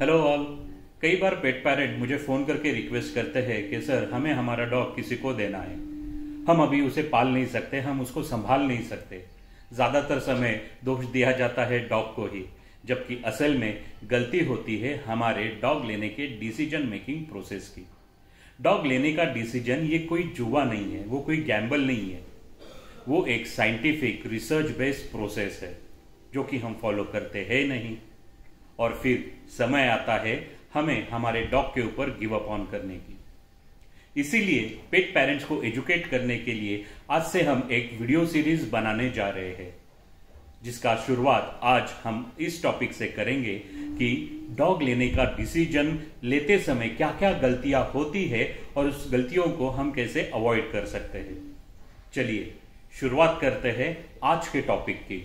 Hello all कई बार pet parent मुझे फ़ोन करके रिक्वेस्ट करते हैं कि सर हमें हमारा डॉग किसी को देना है। हम अभी उसे पाल नहीं सकते, हम उसको संभाल नहीं सकते। ज़्यादातर समय दोष दिया जाता है डॉग को ही, जबकि असल में गलती होती है हमारे डॉग लेने के डिसीज़न मेकिंग प्रोसेस की। डॉग लेने का डिसीज़न ये कोई जुआ नहीं है, वो कोई गैम्बल नहीं है। वो एक साइंटिफिक रिसर्च बेस्ड प्रोसेस है, जो कि हम फॉलो करते हैं नहीं। और फिर समय आता है हमें हमारे डॉग के ऊपर गिव अप ऑन करने की। इसीलिए पेट पेरेंट्स को एजुकेट करने के लिए आज से हम एक वीडियो सीरीज़ बनाने जा रहे हैं, जिसका शुरुआत आज हम इस टॉपिक से करेंगे कि डॉग लेने का डिसीज़न लेते समय क्या क्या गलतियाँ होती है और उस गलतियों को हम कैसे अवॉइड कर सकते हैं। चलिए शुरुआत करते हैं आज के टॉपिक की।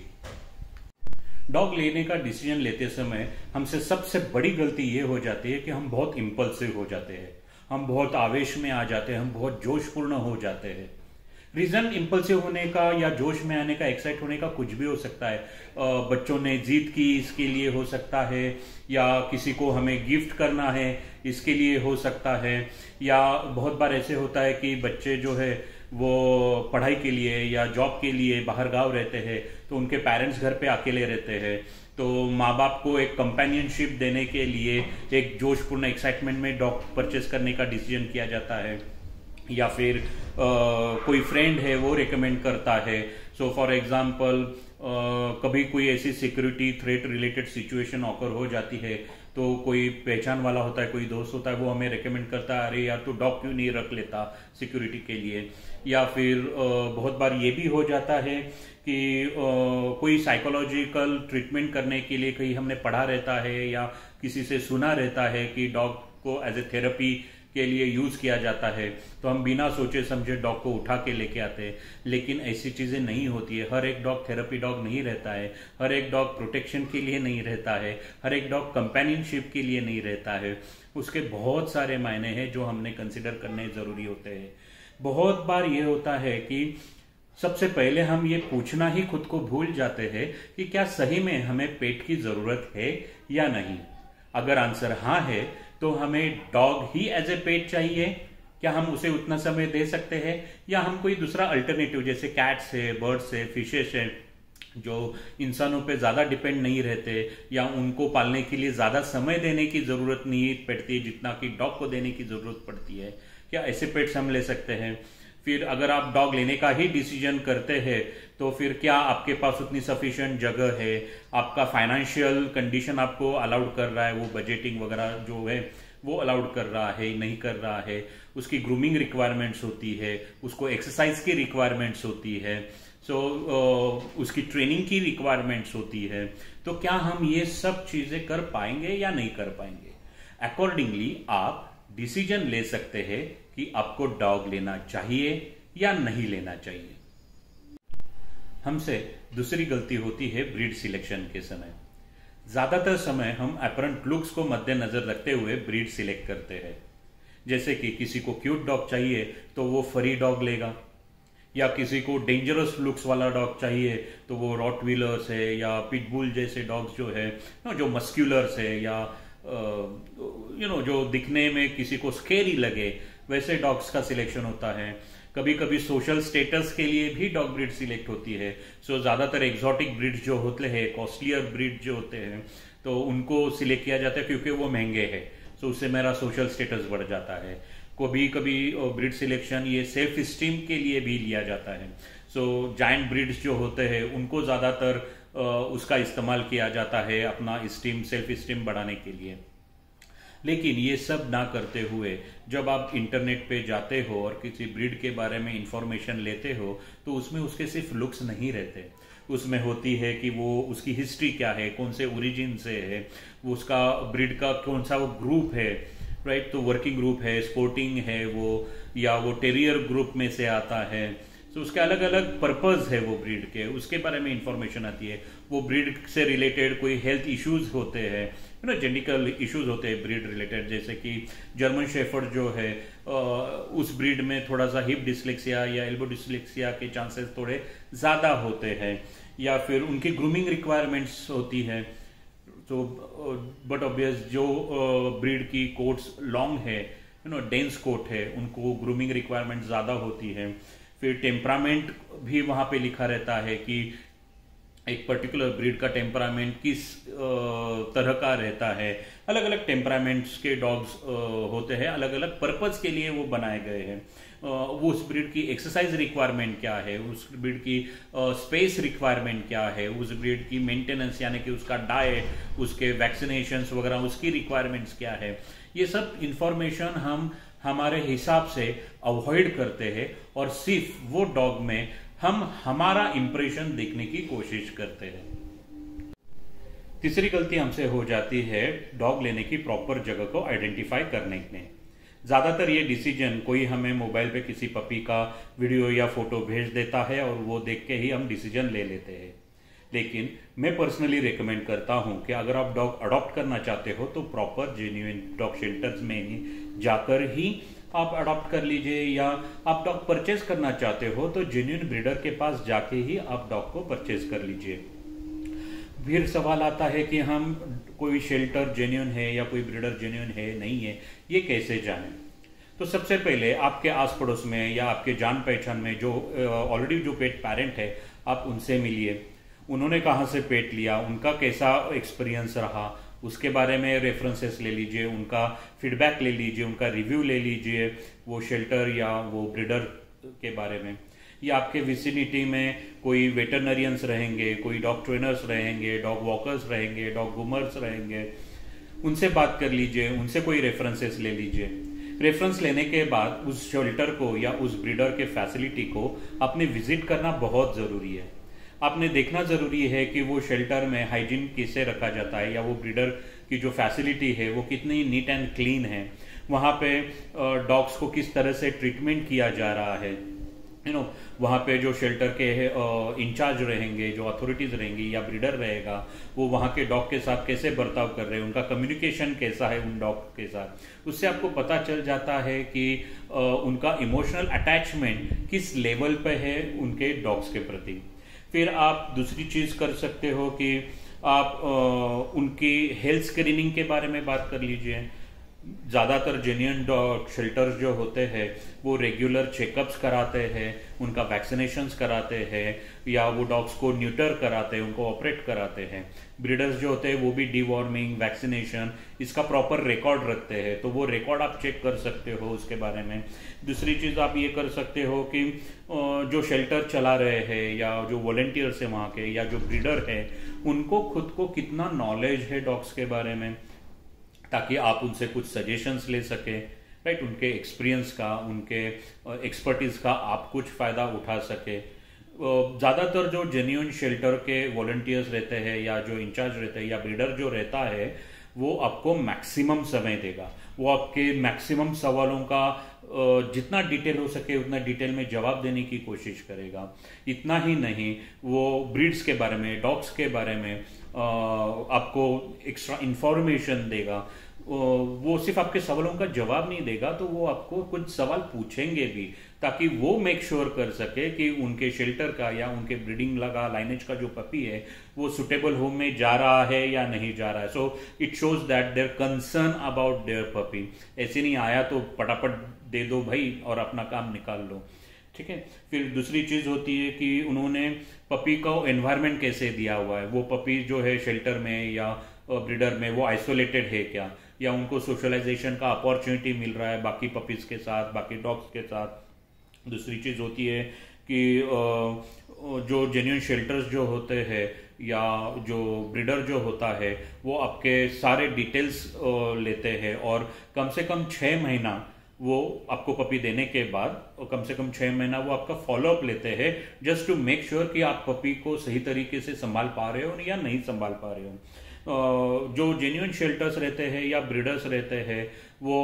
डॉग लेने का डिसीज़न लेते समय हमसे सबसे बड़ी गलती ये हो जाती है कि हम बहुत इम्पल्सिव हो जाते हैं। हम बहुत आवेश में आ जाते हैं, हम बहुत जोशपूर्ण हो जाते हैं। रीजन इम्पल्सिव होने का या जोश में आने का एक्साइट होने का कुछ भी हो सकता है। बच्चों ने जीत की, इसके लिए हो सकता है, या किसी को हमें गिफ्ट करना है, इसके लिए हो सकता है। या बहुत बार ऐसे होता है कि बच्चे जो है वो पढ़ाई के लिए या जॉब के लिए बाहर गाँव रहते हैं तो उनके पेरेंट्स घर पे अकेले रहते हैं। तो माँ बाप को एक कंपेनियनशिप देने के लिए एक जोशपूर्ण एक्साइटमेंट में डॉग परचेस करने का डिसीज़न किया जाता है। या फिर आ, कोई फ्रेंड है वो रिकमेंड करता है। सो फॉर एग्ज़ाम्पल कभी कोई ऐसी security threat related situation occur हो जाती है तो कोई पहचान वाला होता है कोई दोस्त होता है वो हमें रेकमेंड करता है अरे यार तू डॉग क्यों नहीं रख लेता सिक्योरिटी के लिए? या फिर बहुत बार ये भी हो जाता है कि कोई साइकोलॉजिकल ट्रीटमेंट करने के लिए कहीं हमने पढ़ा रहता है या किसी से सुना रहता है कि डॉग को एज ए थेरेपी के लिए यूज़ किया जाता है तो हम बिना सोचे समझे डॉग को उठा के लेके आते हैं। लेकिन ऐसी चीज़ें नहीं होती है। हर एक डॉग थेरेपी डॉग नहीं रहता है। हर एक डॉग प्रोटेक्शन के लिए नहीं रहता है। हर एक डॉग कंपेनियनशिप के लिए नहीं रहता है। उसके बहुत सारे मायने हैं जो हमने कंसिडर करने ज़रूरी होते हैं। बहुत बार ये होता है कि सबसे पहले हम ये पूछना ही खुद को भूल जाते हैं कि क्या सही में हमें पेट की ज़रूरत है या नहीं। अगर आंसर हाँ है तो हमें डॉग ही एज ए पेट चाहिए। क्या हम उसे उतना समय दे सकते हैं? या हम कोई दूसरा अल्टरनेटिव जैसे कैट्स है बर्ड्स है फिशेस है, जो इंसानों पे ज़्यादा डिपेंड नहीं रहते, या उनको पालने के लिए ज़्यादा समय देने की ज़रूरत नहीं पड़ती, जितना कि डॉग को देने की ज़रूरत पड़ती है। क्या ऐसे पेट्स हम ले सकते हैं? फिर अगर आप डॉग लेने का ही डिसीज़न करते हैं तो फिर क्या आपके पास उतनी सफिशियंट जगह है? आपका फाइनेंशियल कंडीशन आपको अलाउड कर रहा है? वो बजटिंग वगैरह जो है वो अलाउड कर रहा है नहीं कर रहा है? उसकी ग्रूमिंग रिक्वायरमेंट्स होती है उसको एक्सरसाइज की रिक्वायरमेंट्स होती है सो so, उसकी ट्रेनिंग की रिक्वायरमेंट्स होती है तो क्या हम ये सब चीज़ें कर पाएँगे या नहीं कर पाएँगे? अकॉर्डिंगली आप डिसीज़न ले सकते हैं कि आपको डॉग लेना चाहिए या नहीं लेना चाहिए। हमसे दूसरी गलती होती है ब्रीड सिलेक्शन के समय। ज़्यादातर समय हम अपरंट लुक्स को मद्देनजर रखते हुए ब्रीड सिलेक्ट करते हैं। जैसे कि किसी को क्यूट डॉग चाहिए तो वो फरी डॉग लेगा। या किसी को डेंजरस लुक्स वाला डॉग चाहिए तो वो रॉट व्हीलर्स है या पिटबुल जैसे डॉग्स जो है जो मस्क्यूलर्स है या यू नो जो दिखने में किसी को स्केरी लगे वैसे डॉग्स का सिलेक्शन होता है। कभी कभी सोशल स्टेटस के लिए भी डॉग ब्रिड सिलेक्ट होती है। सो so, ज़्यादातर एग्जॉटिक ब्रिड जो होते हैं कॉस्टलियर ब्रिड जो होते हैं तो उनको सिलेक्ट किया जाता है क्योंकि वो महँगे हैं। सो so, उससे मेरा सोशल स्टेटस बढ़ जाता है। कभी कभी ब्रिड सिलेक्शन ये सेल्फ स्टीम के लिए भी लिया जाता है। सो जाइंट ब्रिड्स जो होते हैं उनको ज़्यादातर उसका इस्तेमाल किया जाता है अपना स्टीम सेल्फ स्टीम बढ़ाने के लिए। लेकिन ये सब ना करते हुए, जब आप इंटरनेट पे जाते हो और किसी ब्रीड के बारे में इंफॉर्मेशन लेते हो तो उसमें उसके सिर्फ़ लुक्स नहीं रहते। उसमें होती है कि वो, उसकी हिस्ट्री क्या है, कौन से ओरिजिन से है उसका ब्रीड का कौन सा वो ग्रुप है राइट तो वर्किंग ग्रुप है स्पोर्टिंग है वो, या वो टेरियर ग्रुप में से आता है। तो उसके अलग अलग पर्पज है वो ब्रीड के। उसके बारे में इंफॉर्मेशन आती है। वो ब्रीड से रिलेटेड कोई हेल्थ इश्यूज़ होते हैं यू नो जेनिकल इश्यूज़ होते हैं ब्रीड रिलेटेड जैसे कि जर्मन शेफर्ड जो है उस ब्रीड में थोड़ा सा हिप डिस्लेक्सिया या एल्बो डिस्लेक्सिया के चांसेस थोड़े ज़्यादा होते हैं, या फिर उनकी ग्रूमिंग रिक्वायरमेंट्स होती है। तो बट ऑब्वियस जो ब्रीड की कोट्स लॉन्ग है यू नो डेंस कोट है, उनको ग्रूमिंग रिक्वायरमेंट ज़्यादा होती है। फिर टेम्परामेंट भी वहाँ पे लिखा रहता है कि एक पर्टिकुलर ब्रीड का टेम्परामेंट किस तरह का रहता है। अलग अलग टेम्परामेंट्स के डॉग्स होते हैं अलग अलग पर्पज के लिए वो बनाए गए हैं। वो उस ब्रीड की एक्सरसाइज रिक्वायरमेंट क्या है? उस ब्रीड की स्पेस रिक्वायरमेंट क्या है? उस ब्रीड की मेंटेनेंस यानी कि उसका डाइट उसके वैक्सीनेशन वगैरह, उसकी रिक्वायरमेंट्स क्या है? ये सब इंफॉर्मेशन हम, हमारे हिसाब से अवॉइड करते हैं और सिर्फ़ वो डॉग में हम हमारा इंप्रेशन देखने की कोशिश करते हैं। तीसरी गलती हमसे हो जाती है डॉग लेने की प्रॉपर जगह को आइडेंटिफाई करने में। ज़्यादातर ये डिसीज़न कोई हमें मोबाइल पे किसी पपी का वीडियो या फ़ोटो भेज देता है और वो देख के ही हम डिसीज़न ले लेते हैं। लेकिन मैं पर्सनली रिकमेंड करता हूँ कि अगर आप डॉग अडॉप्ट करना चाहते हो तो प्रॉपर जेन्यून डॉग शेल्टर्स में ही जाकर ही आप अडॉप्ट कर लीजिए या आप डॉग परचेज करना चाहते हो तो जेन्यून ब्रीडर के पास जाके ही आप डॉग को परचेज कर लीजिए। फिर सवाल आता है कि हम कोई शेल्टर जेन्यून है या कोई ब्रीडर जेन्यून है, नहीं है, ये कैसे जाने? तो सबसे पहले आपके आस पड़ोस में या आपके जान पहचान में जो ऑलरेडी जो पेट पेरेंट है, आप उनसे मिलिए। उन्होंने कहाँ से पेट लिया, उनका कैसा एक्सपीरियंस रहा उसके बारे में रेफरेंसेस ले लीजिए, उनका फीडबैक ले लीजिए, उनका रिव्यू ले लीजिए, वो शेल्टर या वो ब्रिडर के बारे में। या आपके विसिनिटी में कोई वेटरनरियंस रहेंगे, कोई डॉग ट्रेनर्स रहेंगे डॉग वॉकर्स रहेंगे डॉग गुमर्स रहेंगे, उनसे बात कर लीजिए, उनसे कोई रेफरेंसेस ले लीजिए। रेफरेंस लेने के बाद उस शेल्टर को या उस ब्रीडर के फैसिलिटी को अपने विज़िट करना बहुत ज़रूरी है। आपने देखना ज़रूरी है कि वो शेल्टर में हाइजीन कैसे रखा जाता है या वो ब्रीडर की जो फैसिलिटी है, वो कितनी नीट एंड क्लीन है। वहाँ पे डॉग्स को किस तरह से ट्रीटमेंट किया जा रहा है। यू नो वहाँ पे जो शेल्टर के इंचार्ज रहेंगे, जो अथॉरिटीज़ रहेंगी या ब्रीडर रहेगा, वो वहाँ के डॉग के साथ कैसे बर्ताव कर रहे हैं, उनका कम्युनिकेशन कैसा है उन डॉग के साथ। उससे आपको पता चल जाता है कि उनका इमोशनल अटैचमेंट किस लेवल पे है उनके डॉग्स के प्रति। फिर आप दूसरी चीज़ कर सकते हो कि आप उनकी हेल्थ स्क्रीनिंग के बारे में बात कर लीजिए। ज़्यादातर जेन्यन डॉग शेल्टर जो होते हैं, वो रेगुलर चेकअप्स कराते हैं, उनका वैक्सीनेशन कराते हैं, या वो डॉग्स को न्यूटर कराते हैं, उनको ऑपरेट कराते हैं। ब्रीडर्स जो होते हैं, वो भी डीवॉर्मिंग वैक्सीनेशन इसका प्रॉपर रिकॉर्ड रखते हैं। तो वो रिकॉर्ड आप चेक कर सकते हो उसके बारे में। दूसरी चीज़ आप ये कर सकते हो कि जो शेल्टर चला रहे हैं या जो वॉलेंटियर्स है वहाँ के या जो ब्रीडर है, उनको खुद को कितना नॉलेज है डॉग्स के बारे में, ताकि आप उनसे कुछ सजेशंस ले सके राइट उनके एक्सपीरियंस का, उनके एक्सपर्टीज का आप कुछ फ़ायदा उठा सके। ज़्यादातर जो जेन्यून शेल्टर के वॉल्टियर्स रहते हैं या जो इंचार्ज रहते हैं या ब्रीडर जो रहता है, वो आपको मैक्सिमम समय देगा। वो आपके मैक्सिमम सवालों का जितना डिटेल हो सके उतना डिटेल में जवाब देने की कोशिश करेगा। इतना ही नहीं, वो ब्रीड्स के बारे में डॉग्स के बारे में आपको एक्स्ट्रा इंफॉर्मेशन देगा। वो सिर्फ़ आपके सवालों का जवाब नहीं देगा तो वो आपको कुछ सवाल पूछेंगे भी, ताकि वो मेक श्योर sure कर सके कि उनके शेल्टर का या उनके ब्रीडिंग लगा लाइनेज का जो पपी है, वो सुटेबल होम में जा रहा है या नहीं जा रहा है। So it shows that their concern about their puppy ऐसे नहीं आया तो पटापट दे दो भाई और अपना काम निकाल लो। ठीक है? फिर दूसरी चीज़ होती है कि उन्होंने पपी का एनवायरमेंट कैसे दिया हुआ है? वो पपी जो है शेल्टर में या ब्रिडर में, वो आइसोलेटेड है क्या? या उनको सोशलाइजेशन का अपॉर्चुनिटी मिल रहा है, बाकी पपीज के साथ, बाकी डॉग्स के साथ। दूसरी चीज़ होती है कि जो जेन्यून शेल्टर्स जो होते हैं या जो ब्रिडर जो होता है, वो आपके सारे डिटेल्स लेते हैं और कम से कम छः महीना वो आपको पपी देने के बाद कम से कम छह महीना वो आपका फॉलोअप लेते हैं जस्ट टू मेक श्योर कि आप पपी को सही तरीके से संभाल पा रहे हो या नहीं संभाल पा रहे हो। जो जेन्यून शेल्टर्स रहते हैं या ब्रिडर्स रहते हैं, वो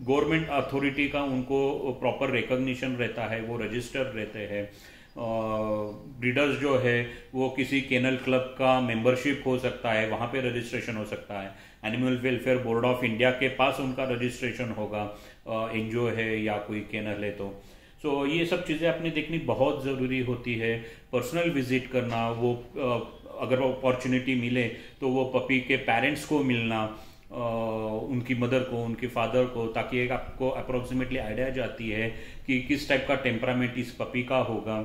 गवर्नमेंट अथॉरिटी का उनको प्रॉपर रिकॉग्निशन रहता है, वो रजिस्टर रहते हैं। ब्रीडर्स जो है, वो किसी केनल क्लब का मेंबरशिप हो सकता है, वहाँ पे रजिस्ट्रेशन हो सकता है। Animal welfare board of India के पास उनका रजिस्ट्रेशन होगा एनजीओ है या कोई केनल है तो। सो ये सब चीज़ें अपनी देखनी बहुत ज़रूरी होती है। पर्सनल विज़िट करना, वो अगर अपॉर्चुनिटी मिले तो वो पपी के पेरेंट्स को मिलना उनकी मदर को उनके फादर को ताकि एक आपको अप्रोक्सीमेटली आइडिया जाती है कि किस टाइप का टेम्परामेंट इस पपी का होगा।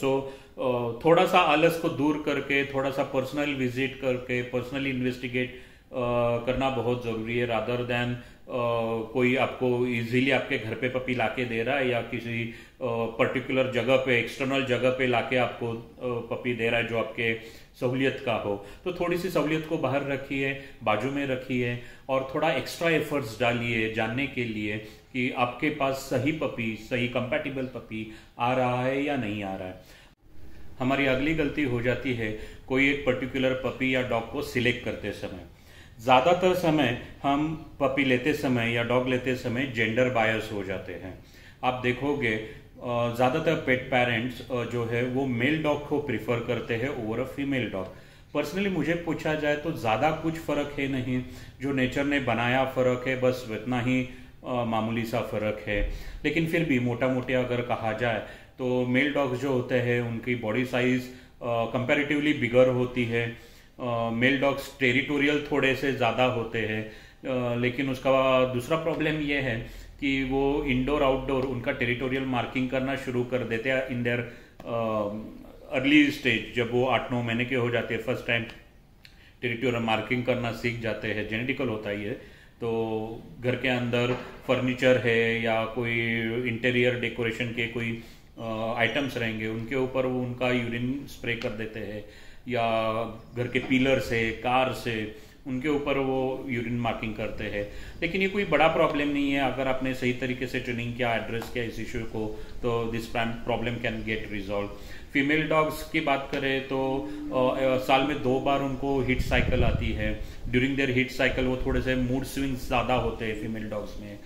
सो uh, थोड़ा सा आलस को दूर करके थोड़ा सा पर्सनल विज़िट करके पर्सनली इन्वेस्टिगेट करना बहुत ज़रूरी है रादर देन कोई आपको इजीली आपके घर पे पपी लाके दे रहा है या किसी पर्टिकुलर जगह पे एक्सटर्नल जगह पे लाके आपको पपी दे रहा है जो आपके सहूलियत का हो। तो थोड़ी सी सहूलियत को बाहर रखिए, बाजू में रखिए और थोड़ा एक्स्ट्रा एफर्ट्स डालिए जानने के लिए कि आपके पास सही पपी सही कंपैटिबल पपी आ रहा है या नहीं आ रहा है। हमारी अगली गलती हो जाती है कोई एक पर्टिकुलर पपी या डॉग को सिलेक्ट करते समय। ज़्यादातर समय हम पपी लेते समय या डॉग लेते समय जेंडर बायस हो जाते हैं। आप देखोगे ज़्यादातर पेट पेरेंट्स जो है, वो मेल डॉग को प्रिफर करते हैं over a female dog personally मुझे पूछा जाए तो ज़्यादा कुछ फ़र्क है नहीं। जो नेचर ने बनाया फ़र्क है, बस इतना ही मामूली सा फ़र्क है। लेकिन फिर भी मोटा मोटे अगर कहा जाए तो मेल डॉग्स जो होते हैं, उनकी बॉडी साइज़ कंपैरेटिवली बिगर होती है। मेल डॉग्स टेरिटोरियल थोड़े से ज़्यादा होते हैं। लेकिन उसका दूसरा प्रॉब्लम यह है कि वो इंडोर आउटडोर उनका टेरिटोरियल मार्किंग करना शुरू कर देते हैं इन देयर अर्ली स्टेज जब वो आठ नौ महीने के हो जाते हैं फ़र्स्ट टाइम टेरिटोरियल मार्किंग करना सीख जाते हैं जेनेटिकल होता ही है। तो घर के अंदर फर्नीचर है या कोई इंटीरियर डेकोरेशन के कोई आइटम्स रहेंगे, उनके ऊपर वो उनका यूरिन स्प्रे कर देते हैं। या घर के पिलर से कार से उनके ऊपर वो यूरिन मार्किंग करते हैं। लेकिन ये कोई बड़ा प्रॉब्लम नहीं है। अगर आपने सही तरीके से ट्रेनिंग किया एड्रेस किया इस इशू को तो this problem can get resolve female dogs की बात करें तो आ, साल में दो बार उनको हिट साइकिल आती है। ड्यूरिंग देयर हिट साइकिल वो थोड़े से मूड स्विंग्स ज़्यादा होते हैं फीमेल डॉग्स में।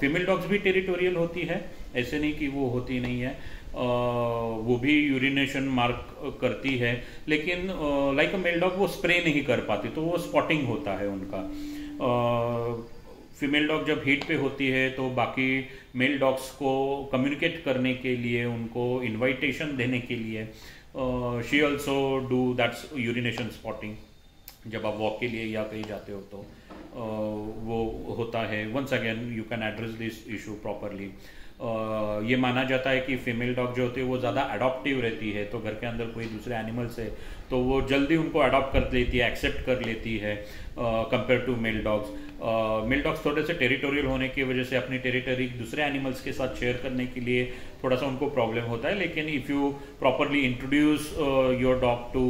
फीमेल डॉग्स भी टेरिटोरियल होती है। ऐसे नहीं कि वो होती नहीं है। वो भी यूरिनेशन मार्क करती है। लेकिन लाइक अ मेल डॉग वो स्प्रे नहीं कर पाती तो वो स्पॉटिंग होता है उनका। फीमेल डॉग जब हीट पे होती है तो बाकी मेल डॉग्स को कम्युनिकेट करने के लिए उनको इनविटेशन देने के लिए she also do that's urination spotting जब आप वॉक के लिए या कहीं जाते हो तो uh, वो होता है। Once again you can address this issue properly ये माना जाता है कि फीमेल डॉग जो होती है, वो ज़्यादा अडॉप्टिव रहती है तो घर के अंदर कोई दूसरे एनिमल्स है तो वो जल्दी उनको अडॉप्ट कर लेती है एक्सेप्ट कर लेती है compare to male dogs male dogs थोड़े से टेरिटोरियल होने की वजह से अपनी टेरिटरी दूसरे एनिमल्स के साथ शेयर करने के लिए थोड़ा सा उनको प्रॉब्लम होता है, लेकिन if you properly introduce your dog to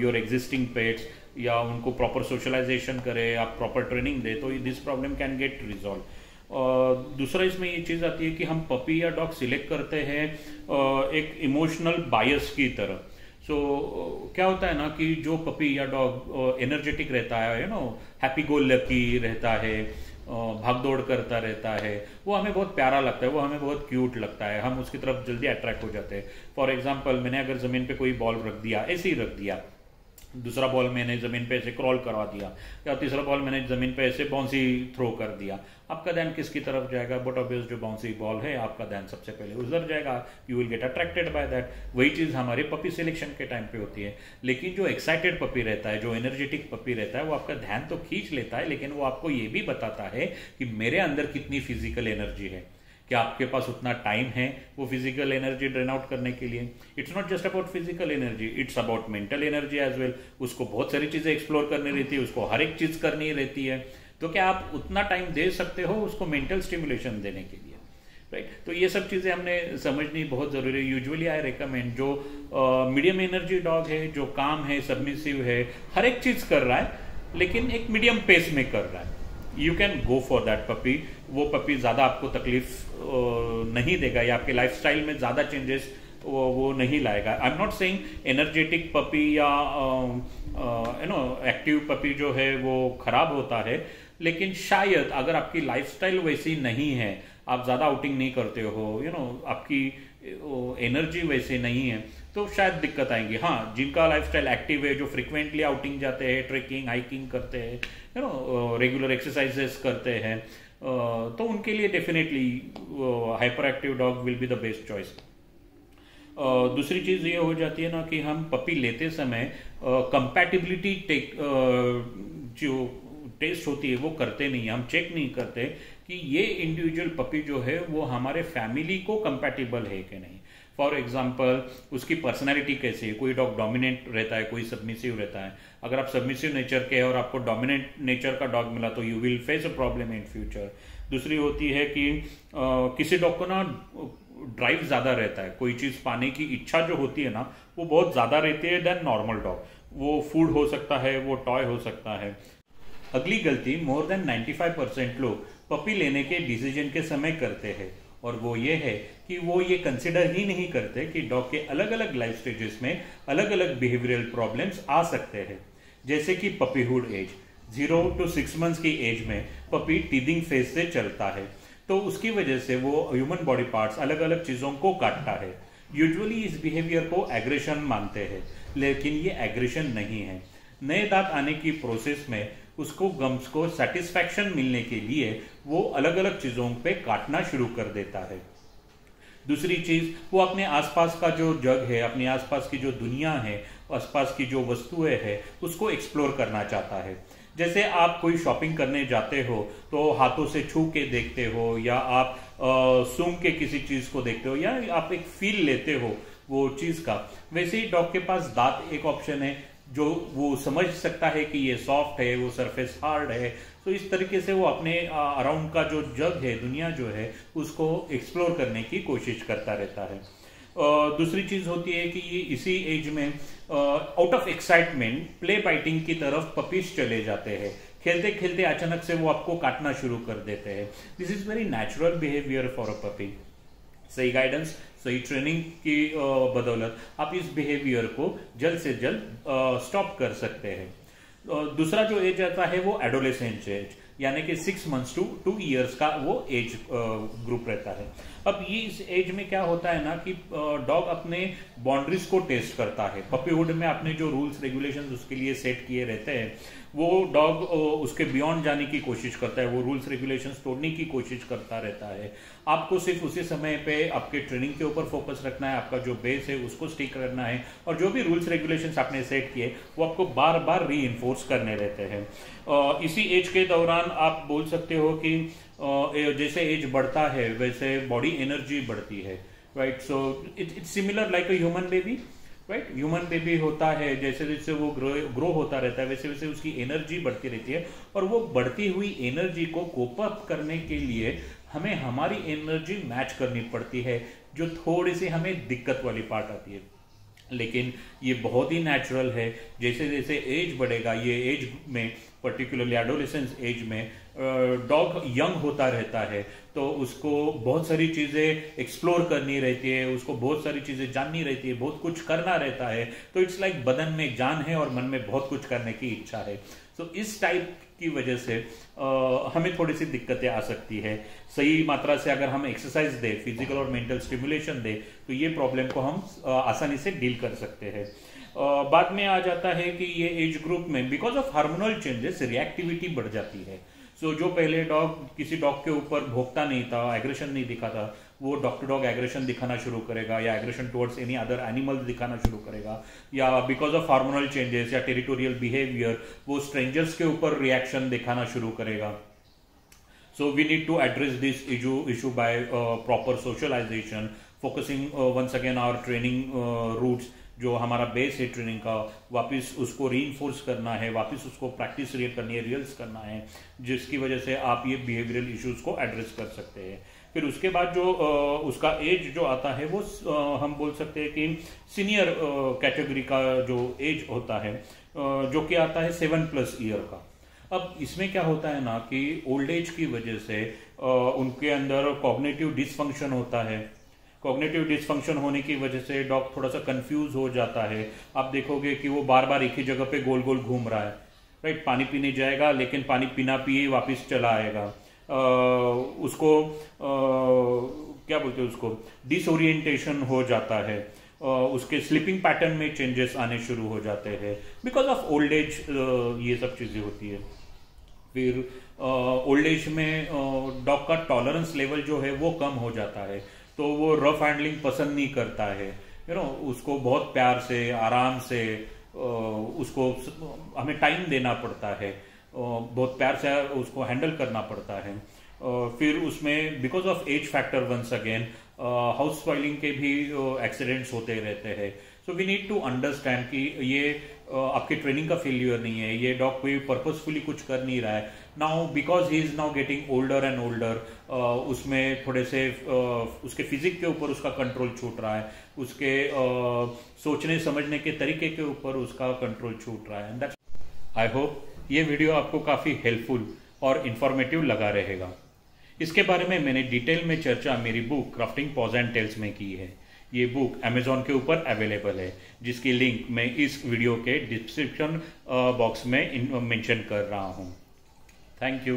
your existing pets या उनको प्रॉपर सोशलाइजेशन करे, आप प्रॉपर ट्रेनिंग दे तो this problem can get resolve दूसरा इसमें ये चीज़ आती है कि हम पपी या डॉग सिलेक्ट करते हैं एक इमोशनल बायस की तरह। सो so, क्या होता है ना कि जो पपी या डॉग एनर्जेटिक रहता है you know happy goal lucky रहता है भाग दौड़ करता रहता है वो हमें बहुत प्यारा लगता है वो हमें बहुत क्यूट लगता है हम उसकी तरफ़ जल्दी अट्रैक्ट हो जाते हैं। फॉर एग्ज़ाम्पल मैंने अगर ज़मीन पे कोई बॉल रख दिया ऐसे ही रख दिया। दूसरा बॉल मैंने ज़मीन पे ऐसे क्रॉल करवा दिया, या तीसरा बॉल मैंने ज़मीन पे ऐसे बाउंसी थ्रो कर दिया। आपका ध्यान किसकी तरफ़ जाएगा? बट ऑब्वियस जो बाउंसी बॉल है, आपका ध्यान सबसे पहले उधर जाएगा। You will get attracted by that वही चीज़ हमारे पपी सिलेक्शन के टाइम पे होती है। लेकिन जो एक्साइटेड पपी रहता है, जो एनर्जेटिक पपी रहता है, वो आपका ध्यान तो खींच लेता है, लेकिन वो आपको ये भी बताता है कि मेरे अंदर कितनी फ़िज़िकल एनर्जी है। कि आपके पास उतना टाइम है वो फ़िज़िकल एनर्जी ड्रेन आउट करने के लिए। It's not just about physical energy it's about mental energy as well उसको बहुत सारी चीज़ें एक्सप्लोर करनी रहती है, उसको हर एक चीज़ करनी रहती है। तो क्या आप उतना टाइम दे सकते हो उसको मेंटल स्टिमुलेशन देने के लिए? Right right? तो ये सब चीज़ें हमने समझनी बहुत ज़रूरी है। यूजुअली आई रिकमेंड जो मीडियम एनर्जी डॉग है, जो काम है सबमिसिव है, हर एक चीज़ कर रहा है, लेकिन एक मीडियम पेस में कर रहा है। You can go for that puppy वो पपी ज़्यादा आपको तकलीफ़ नहीं देगा या आपके लाइफ में ज़्यादा चेंजेस वो वो नहीं लाएगा। I am not saying energetic puppy या यू नो एक्टिव पपी जो है वो खराब होता है लेकिन शायद अगर आपकी लाइफस्टाइल वैसी नहीं है आप ज़्यादा आउटिंग नहीं करते हो यू you नो know, आपकी एनर्जी वैसे नहीं है तो शायद दिक्कत आएँगी। हाँ जिनका लाइफस्टाइल एक्टिव है, जो फ्रिक्वेंटली आउटिंग जाते हैं ट्रेकिंग हाइकिंग करते हैं यू नो रेगुलर एक्सरसाइजेस करते हैं तो उनके लिए definitely hyper active dog will be the best choice दूसरी चीज़ ये हो जाती है ना कि हम पपी लेते समय कंपैटिबिलिटी टेक जो टेस्ट होती है, वो करते नहीं हम चेक नहीं करते कि ये इंडिविजुअल पपी जो है, वो हमारे फैमिली को कंपैटिबल है कि नहीं। फॉर एग्ज़ाम्पल उसकी पर्सनैलिटी कैसी है? कोई डॉग डोमिनेंट रहता है कोई सबमिसिव रहता है। अगर आप सबमिसिव नेचर के हैं और आपको डोमिनेंट नेचर का डॉग मिला तो you will face a problem in future दूसरी होती है कि आ, किसी डॉग को ना ड्राइव ज़्यादा रहता है। कोई चीज़ पाने की इच्छा जो होती है ना वो बहुत ज़्यादा रहती है देन नॉर्मल डॉग वो फ़ूड हो सकता है वो टॉय हो सकता है। अगली गलती मोर देन 95 परसेंट लोग पपी लेने के डिसीज़न के समय करते हैं। और वो ये है कि वो ये कंसिडर ही नहीं करते कि डॉग के अलग अलग लाइफ स्टेजेस में अलग अलग बिहेवियरल प्रॉब्लम्स आ सकते हैं। जैसे कि puppyhood age zero to six months की एज में पपी टीदिंग फ़ेज़ से चलता है। तो उसकी वजह से वो ह्यूमन बॉडी पार्ट्स अलग अलग चीज़ों को काटता है। यूजुअली इस बिहेवियर को एग्रेशन मानते हैं, लेकिन ये एग्रेशन नहीं है। नए दांत आने की प्रोसेस में उसको गम्स को सेटिस्फैक्शन मिलने के लिए वो अलग अलग चीज़ों पे काटना शुरू कर देता है। दूसरी चीज़, वो अपने आसपास का जो जग है, अपने आसपास की जो दुनिया है, आसपास की जो वस्तुएँ है, उसको एक्सप्लोर करना चाहता है। जैसे आप कोई शॉपिंग करने जाते हो तो हाथों से छू के देखते हो, या आप सूंघ के किसी चीज़ को देखते हो, या आप एक फील लेते हो वो चीज़ का, वैसे ही डॉग के पास दांत एक ऑप्शन है जो वो समझ सकता है कि ये सॉफ्ट है, वो सरफेस हार्ड है तो इस तरीके से वो अपने अराउंड का जो जग है, दुनिया जो है, उसको एक्सप्लोर करने की कोशिश करता रहता है। दूसरी चीज़ होती है कि ये इसी एज में out of excitement play biting की तरफ़ पपीज चले जाते हैं। खेलते खेलते अचानक से वो आपको काटना शुरू कर देते हैं। This is very natural behaviour for a puppy सही गाइडेंस सही ट्रेनिंग की बदौलत आप इस बिहेवियर को जल्द से जल्द स्टॉप कर सकते हैं। दूसरा जो एज आता है वो एडोलेसेंट एज यानी कि six months to two years का वो एज ग्रुप रहता है। अब ये इस एज में क्या होता है ना कि डॉग अपने बाउंड्रीज को टेस्ट करता है। पपीहुड में आपने जो रूल्स रेगुलेशंस उसके लिए सेट किए रहते हैं, वो डॉग उसके बियॉन्ड जाने की कोशिश करता है, वो रूल्स रेगुलेशंस तोड़ने की कोशिश करता रहता है। आपको सिर्फ़ उसी समय पे आपके ट्रेनिंग के ऊपर फोकस रखना है, आपका जो बेस है उसको स्टिक करना है और जो भी रूल्स रेगुलेशंस आपने सेट किए, वो आपको बार बार री करने रहते हैं। इसी एज के दौरान आप बोल सकते हो कि जैसे एज बढ़ता है, वैसे बॉडी एनर्जी बढ़ती है right so it it's similar like a human baby right human baby होता है, जैसे जैसे वो ग्रो ग्रो होता रहता है, वैसे वैसे उसकी एनर्जी बढ़ती रहती है और वो बढ़ती हुई एनर्जी को कोप अप करने के लिए हमें हमारी एनर्जी मैच करनी पड़ती है, जो थोड़ी सी हमें दिक्कत वाली पार्ट आती है। लेकिन ये बहुत ही नेचुरल है, जैसे जैसे एज बढ़ेगा, ये एज में पर्टिकुलरली एडोलिसेंस एज में डॉग यंग होता रहता है तो उसको बहुत सारी चीज़ें एक्सप्लोर करनी रहती है उसको बहुत सारी चीज़ें जाननी रहती है बहुत कुछ करना रहता है तो इट्स लाइक like बदन में जान है और मन में बहुत कुछ करने की इच्छा है। तो इस टाइप की वजह से आ, हमें थोड़ी सी दिक्कतें आ सकती है। सही मात्रा से अगर हम एक्सरसाइज दें फ़िज़िकल और मेंटल स्टिमुलेशन दे तो ये प्रॉब्लम को हम आ, आसानी से डील कर सकते हैं। बाद में आ जाता है कि ये एज ग्रुप में because of hormonal changes reactivity बढ़ जाती है। सो so, जो पहले डॉग किसी डॉग के ऊपर भोगता नहीं था एग्रेशन नहीं दिखाता वो डॉग टू डॉग एग्रेशन दिखाना शुरू करेगा या aggression towards any other animal दिखाना शुरू करेगा या बिकॉज़ ऑफ़ हार्मोनल चेंजेस या टेरिटोरियल बिहेवियर वो स्ट्रेंजर्स के ऊपर रिएक्शन दिखाना शुरू करेगा। So we need to address this issue issue by proper socialisation focusing once again our training roots जो हमारा बेस है ट्रेनिंग का, वापस उसको री करना है, वापस उसको प्रैक्टिस क्रिएट करनी है रियल्स करना है, जिसकी वजह से आप ये बिहेवियरल इश्यूज़ को एड्रेस कर सकते हैं। फिर उसके बाद जो उसका एज जो आता है वो हम बोल सकते हैं कि सीनियर कैटेगरी का जो एज होता है जो कि आता है सेवन प्लस ईयर का। अब इसमें क्या होता है ना कि ओल्ड एज की वजह से उनके अंदर कॉग्नेटिव डिसफंक्शन होता है कॉग्नेटिव डिसफंक्शन होने की वजह से डॉग थोड़ा सा कंफ्यूज हो जाता है। आप देखोगे कि वो बार बार एक ही जगह पे गोल गोल घूम रहा है। राइट पानी पीने जाएगा लेकिन पानी पीना पिए वापस चला आएगा। आ, उसको आ, क्या बोलते हैं उसको? डिसोरिएंटेशन हो जाता है। आ, उसके स्लीपिंग पैटर्न में चेंजेस आने शुरू हो जाते हैं। बिकॉज़ ऑफ़ ओल्ड एज ये सब चीज़ें होती है। फिर ओल्ड एज में डॉग का टॉलरेंस लेवल जो है वो कम हो जाता है। तो वो रफ हैंडलिंग पसंद नहीं करता है। यू नो उसको बहुत प्यार से, आराम से उसको हमें टाइम देना पड़ता है। बहुत प्यार से उसको हैंडल करना पड़ता है। फिर उसमें because of age factor once again house spoiling के भी एक्सीडेंट्स होते रहते हैं। So we need to understand कि ये आपके ट्रेनिंग का फेल्यूर नहीं है ये डॉग कोई पर्पजफुली कुछ कर नहीं रहा है। Now because he is now getting older and older उसमें थोड़े से uh, उसके फिजिक के ऊपर उसका कंट्रोल छूट रहा है। उसके uh, सोचने समझने के तरीके के ऊपर उसका कंट्रोल छूट रहा है। आई होप ये वीडियो आपको काफ़ी हेल्पफुल और इन्फॉर्मेटिव लगा रहेगा। इसके बारे में मैंने डिटेल में चर्चा मेरी book Crafting Paws and Tails में की है। ये बुक अमेजोन के ऊपर अवेलेबल है, जिसकी लिंक मैं इस वीडियो के डिस्क्रिप्शन बॉक्स में मेंशन कर रहा हूँ। Thank you